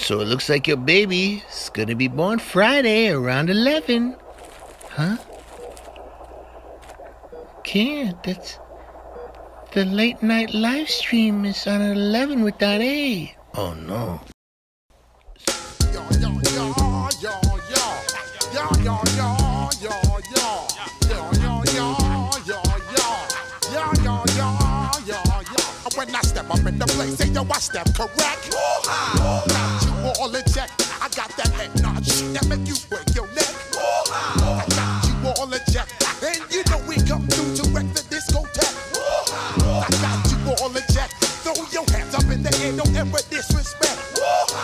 So it looks like your baby is gonna be born Friday around 11. Huh? Can't. That's. The late night live stream is on at 11 with Don A. Oh no. When I step up in the place, say yo, I step correct. Got you all in check. I got that head nod that make you break your neck. I got you all in check. And you know we come through to wreck the discotheque. I got you all in check. Throw your hands up in the air, don't ever disrespect.